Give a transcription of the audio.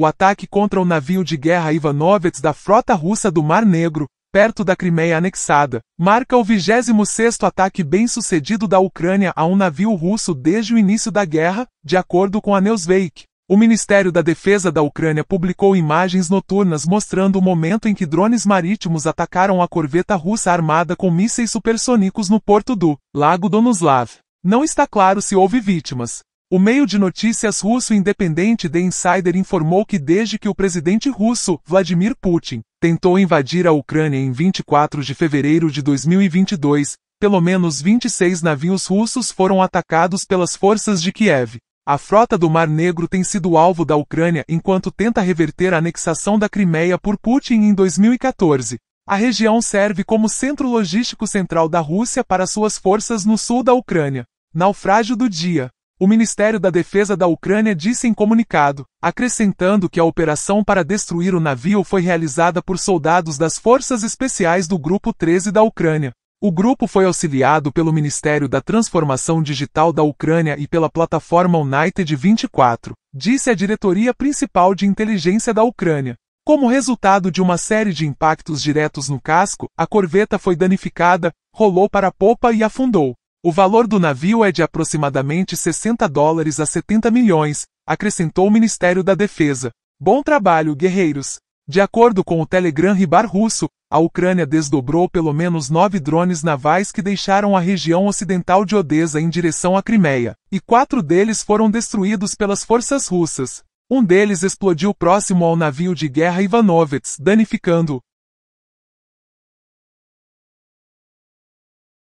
o ataque contra o navio de guerra Ivanovets da frota russa do Mar Negro, perto da Crimeia anexada, marca o 26º ataque bem-sucedido da Ucrânia a um navio russo desde o início da guerra, de acordo com a Newsweek. O Ministério da Defesa da Ucrânia publicou imagens noturnas mostrando o momento em que drones marítimos atacaram a corveta russa armada com mísseis supersônicos no porto do Lago Donuslav. Não está claro se houve vítimas. O meio de notícias russo independente The Insider informou que desde que o presidente russo, Vladimir Putin, tentou invadir a Ucrânia em 24 de fevereiro de 2022, pelo menos 26 navios russos foram atacados pelas forças de Kiev. A frota do Mar Negro tem sido alvo da Ucrânia enquanto tenta reverter a anexação da Crimeia por Putin em 2014. A região serve como centro logístico central da Rússia para suas forças no sul da Ucrânia. Naufrágio do dia. O Ministério da Defesa da Ucrânia disse em comunicado, acrescentando que a operação para destruir o navio foi realizada por soldados das Forças Especiais do Grupo 13 da Ucrânia. O grupo foi auxiliado pelo Ministério da Transformação Digital da Ucrânia e pela plataforma United 24, disse a diretoria principal de inteligência da Ucrânia. Como resultado de uma série de impactos diretos no casco, a corveta foi danificada, rolou para a popa e afundou. O valor do navio é de aproximadamente 60 dólares a 70 milhões, acrescentou o Ministério da Defesa. Bom trabalho, guerreiros! De acordo com o Telegram Ribar russo, a Ucrânia desdobrou pelo menos nove drones navais que deixaram a região ocidental de Odessa em direção à Crimeia, e quatro deles foram destruídos pelas forças russas. Um deles explodiu próximo ao navio de guerra Ivanovets, danificando-o.